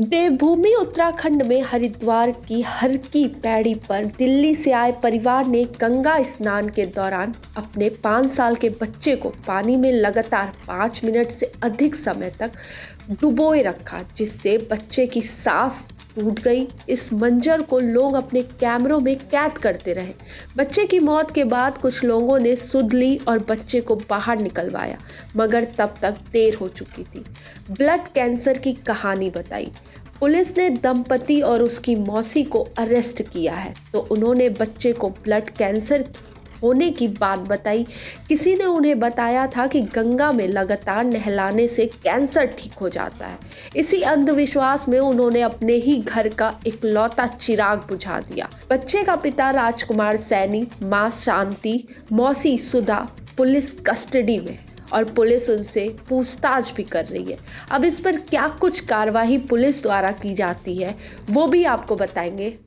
देवभूमि उत्तराखंड में हरिद्वार की हर की पैड़ी पर दिल्ली से आए परिवार ने गंगा स्नान के दौरान अपने पाँच साल के बच्चे को पानी में लगातार पाँच मिनट से अधिक समय तक डुबोए रखा, जिससे बच्चे की सांस टूट गई। इस मंजर को लोग अपने कैमरों में कैद करते रहे। बच्चे की मौत के बाद कुछ लोगों ने सुध ली और बच्चे को बाहर निकलवाया, मगर तब तक देर हो चुकी थी। ब्लड कैंसर की कहानी बताई। पुलिस ने दंपति और उसकी मौसी को अरेस्ट किया है तो उन्होंने बच्चे को ब्लड कैंसर होने की बात बताई। किसी ने उन्हें बताया था कि गंगा में लगातार नहलाने से कैंसर ठीक हो जाता है। इसी अंधविश्वास में उन्होंने अपने ही घर का इकलौता चिराग बुझा दिया। बच्चे का पिता राजकुमार सैनी, माँ शांति, मौसी सुधा पुलिस कस्टडी में और पुलिस उनसे पूछताछ भी कर रही है। अब इस पर क्या कुछ कार्रवाई पुलिस द्वारा की जाती है, वो भी आपको बताएँगे।